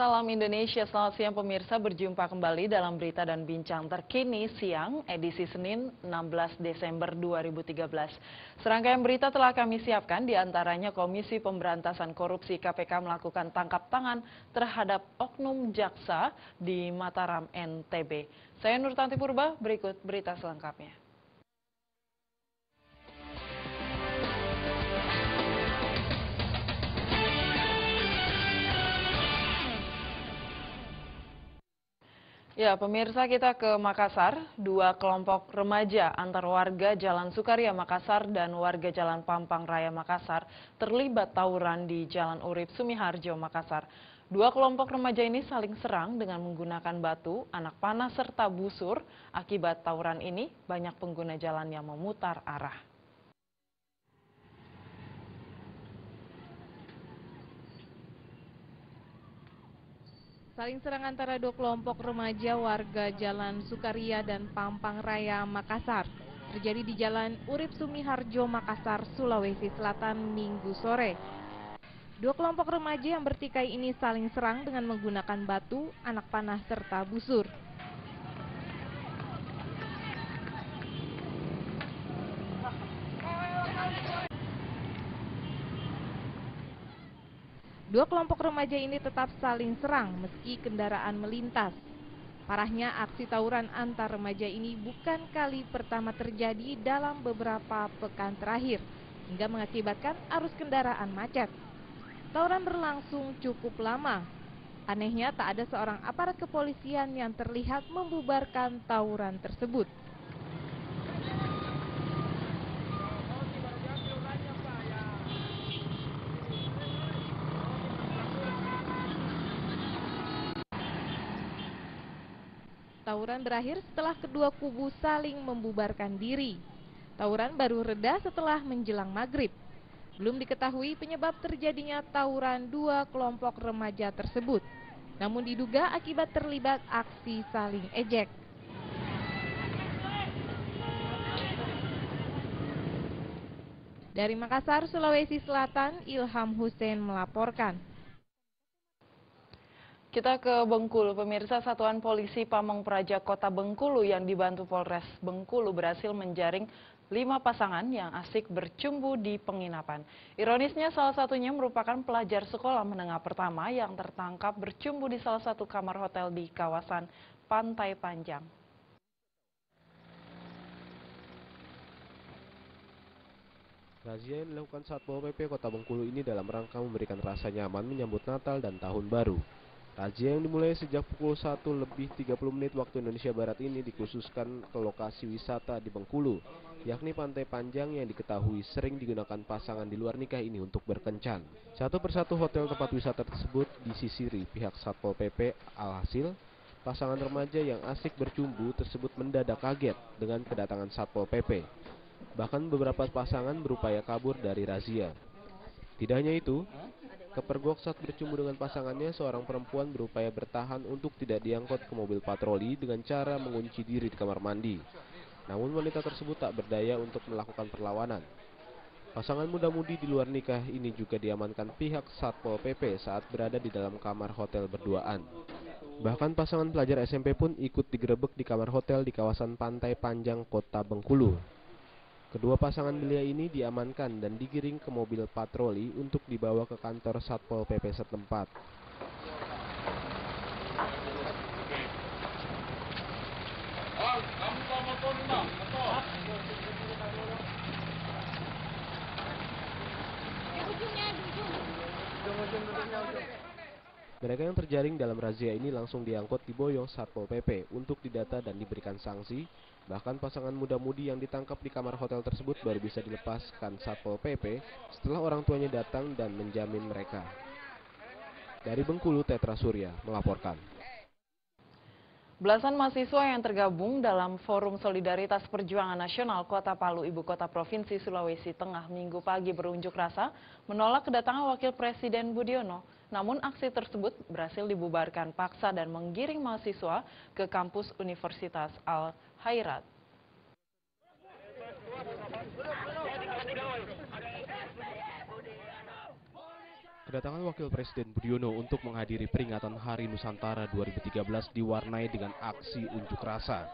Salam Indonesia, selamat siang pemirsa. Berjumpa kembali dalam berita dan bincang terkini siang edisi Senin 16 Desember 2013. Serangkaian berita telah kami siapkan di antaranya Komisi Pemberantasan Korupsi KPK melakukan tangkap tangan terhadap oknum jaksa di Mataram NTB. Saya Nur Tanti Purba, berikut berita selengkapnya. Ya, pemirsa kita ke Makassar. Dua kelompok remaja antar warga Jalan Sukaria Makassar dan warga Jalan Pampang Raya Makassar terlibat tawuran di Jalan Urip Sumiharjo Makassar. Dua kelompok remaja ini saling serang dengan menggunakan batu, anak panah serta busur. Akibat tawuran ini, banyak pengguna jalan yang memutar arah. Saling serang antara dua kelompok remaja warga Jalan Sukaria dan Pampang Raya, Makassar. Terjadi di Jalan Urip Sumiharjo, Makassar, Sulawesi Selatan, Minggu sore. Dua kelompok remaja yang bertikai ini saling serang dengan menggunakan batu, anak panah, serta busur. Dua kelompok remaja ini tetap saling serang meski kendaraan melintas. Parahnya aksi tawuran antar remaja ini bukan kali pertama terjadi dalam beberapa pekan terakhir hingga mengakibatkan arus kendaraan macet. Tawuran berlangsung cukup lama. Anehnya tak ada seorang aparat kepolisian yang terlihat membubarkan tawuran tersebut. Tawuran berakhir setelah kedua kubu saling membubarkan diri. Tawuran baru reda setelah menjelang maghrib. Belum diketahui penyebab terjadinya tawuran dua kelompok remaja tersebut. Namun diduga akibat terlibat aksi saling ejek. Dari Makassar, Sulawesi Selatan, Ilham Hussein melaporkan. Kita ke Bengkulu, pemirsa Satuan Polisi Pamong Praja Kota Bengkulu yang dibantu Polres Bengkulu berhasil menjaring lima pasangan yang asik bercumbu di penginapan. Ironisnya salah satunya merupakan pelajar sekolah menengah pertama yang tertangkap bercumbu di salah satu kamar hotel di kawasan Pantai Panjang. Razia yang dilakukan Satpol PP Kota Bengkulu ini dalam rangka memberikan rasa nyaman menyambut Natal dan Tahun Baru. Razia yang dimulai sejak pukul 1 lebih 30 menit waktu Indonesia Barat ini dikhususkan ke lokasi wisata di Bengkulu, yakni Pantai Panjang yang diketahui sering digunakan pasangan di luar nikah ini untuk berkencan. Satu persatu hotel tempat wisata tersebut disisiri pihak Satpol PP alhasil, pasangan remaja yang asik bercumbu tersebut mendadak kaget dengan kedatangan Satpol PP. Bahkan beberapa pasangan berupaya kabur dari razia. Tidak hanya itu, Kepergok saat bercumbu dengan pasangannya, seorang perempuan berupaya bertahan untuk tidak diangkut ke mobil patroli dengan cara mengunci diri di kamar mandi. Namun wanita tersebut tak berdaya untuk melakukan perlawanan. Pasangan muda-mudi di luar nikah ini juga diamankan pihak Satpol PP saat berada di dalam kamar hotel berduaan. Bahkan pasangan pelajar SMP pun ikut digerebek di kamar hotel di kawasan Pantai Panjang, Kota Bengkulu. Kedua pasangan belia ini diamankan dan digiring ke mobil patroli untuk dibawa ke kantor Satpol PP setempat. Mereka yang terjaring dalam razia ini langsung diangkut di boyong Satpol PP untuk didata dan diberikan sanksi Bahkan pasangan muda-mudi yang ditangkap di kamar hotel tersebut baru bisa dilepaskan Satpol PP setelah orang tuanya datang dan menjamin mereka. Dari Bengkulu, Tetra Surya melaporkan. Belasan mahasiswa yang tergabung dalam Forum Solidaritas Perjuangan Nasional Kota Palu, Ibu Kota Provinsi Sulawesi Tengah, Minggu pagi berunjuk rasa menolak kedatangan Wakil Presiden Budiono. Namun aksi tersebut berhasil dibubarkan paksa dan menggiring mahasiswa ke kampus Universitas Al Kedatangan Wakil Presiden Budiono untuk menghadiri peringatan Hari Nusantara 2013 diwarnai dengan aksi unjuk rasa.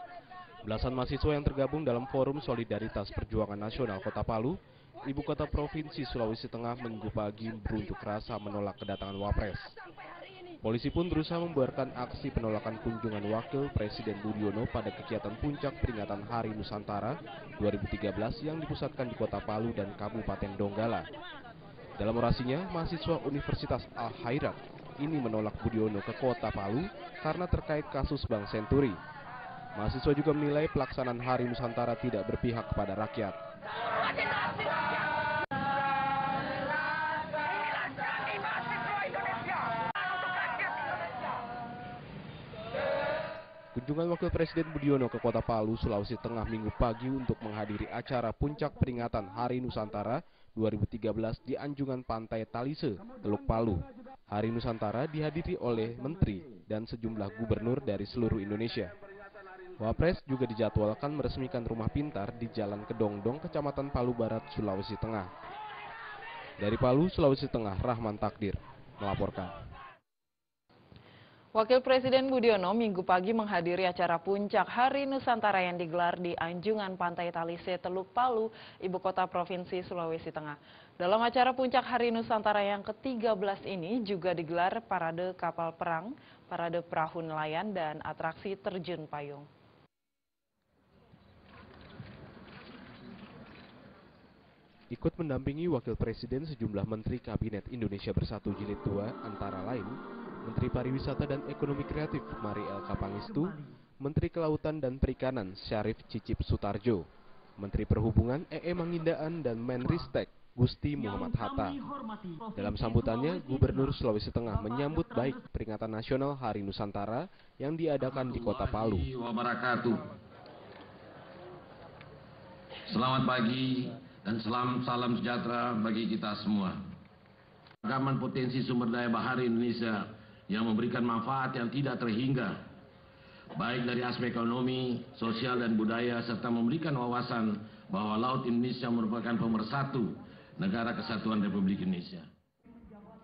Belasan mahasiswa yang tergabung dalam Forum Solidaritas Perjuangan Nasional Kota Palu, Ibu Kota Provinsi Sulawesi Tengah minggu pagi berunjuk rasa menolak kedatangan Wapres. Polisi pun berusaha membuarkan aksi penolakan kunjungan Wakil Presiden Budiono pada kegiatan puncak peringatan Hari Nusantara 2013 yang dipusatkan di Kota Palu dan Kabupaten Donggala. Dalam orasinya, mahasiswa Universitas Al-Khairat ini menolak Budiono ke kota Palu karena terkait kasus Bank Senturi. Mahasiswa juga menilai pelaksanaan Hari Nusantara tidak berpihak kepada rakyat. Kunjungan Wakil Presiden Budiono ke Kota Palu, Sulawesi Tengah minggu pagi untuk menghadiri acara puncak peringatan Hari Nusantara 2013 di Anjungan Pantai Talise, Teluk Palu. Hari Nusantara dihadiri oleh menteri dan sejumlah gubernur dari seluruh Indonesia. Wapres juga dijadwalkan meresmikan rumah pintar di Jalan Kedongdong, Kecamatan Palu Barat, Sulawesi Tengah. Dari Palu, Sulawesi Tengah, Rahman Takdir melaporkan. Wakil Presiden Budiono minggu pagi menghadiri acara puncak Hari Nusantara yang digelar di Anjungan Pantai Talise, Teluk Palu, ibu kota Provinsi Sulawesi Tengah. Dalam acara puncak Hari Nusantara yang ke-13 ini juga digelar parade kapal perang, parade perahu nelayan, dan atraksi terjun payung. Ikut mendampingi Wakil Presiden sejumlah Menteri Kabinet Indonesia Bersatu Jilid 2 antara lain Menteri Pariwisata dan Ekonomi Kreatif Mari El Kapangistu, Menteri Kelautan dan Perikanan Syarif Cicip Sutarjo, Menteri Perhubungan EE Mangindaan dan Menristek Gusti Muhammad Hatta. Dalam sambutannya, Gubernur Sulawesi Tengah menyambut baik peringatan nasional Hari Nusantara yang diadakan di Kota Palu. Selamat pagi dan salam salam sejahtera bagi kita semua. Ragaman potensi sumber daya bahari Indonesia yang memberikan manfaat yang tidak terhingga baik dari aspek ekonomi, sosial dan budaya serta memberikan wawasan bahwa Laut Indonesia merupakan pemersatu negara kesatuan Republik Indonesia.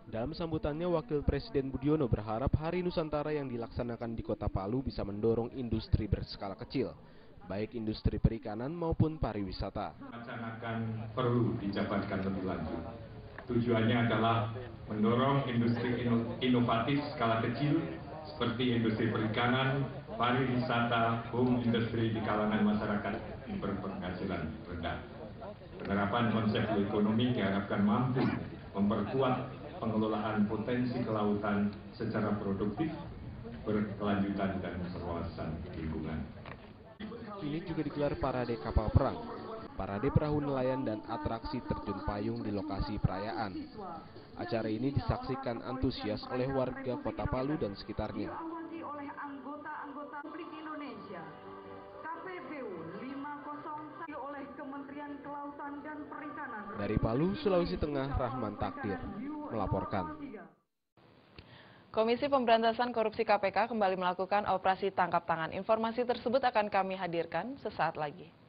Dalam sambutannya, Wakil Presiden Budiono berharap Hari Nusantara yang dilaksanakan di Kota Palu bisa mendorong industri berskala kecil, baik industri perikanan maupun pariwisata. Akan perlu dijabarkan lebih lanjut. Tujuannya adalah mendorong industri inovatif skala kecil seperti industri perikanan, pariwisata, home industry di kalangan masyarakat berpenghasilan rendah. Penerapan konsep ekonomi diharapkan mampu memperkuat pengelolaan potensi kelautan secara produktif, berkelanjutan dan berwawasan lingkungan. Ini juga digelar parade kapal perang parade perahu nelayan dan atraksi terjun payung di lokasi perayaan. Acara ini disaksikan antusias oleh warga Kota Palu dan sekitarnya. Dari Palu, Sulawesi Tengah, Rahman Takdir melaporkan. Komisi Pemberantasan Korupsi KPK kembali melakukan operasi tangkap tangan. Informasi tersebut akan kami hadirkan sesaat lagi.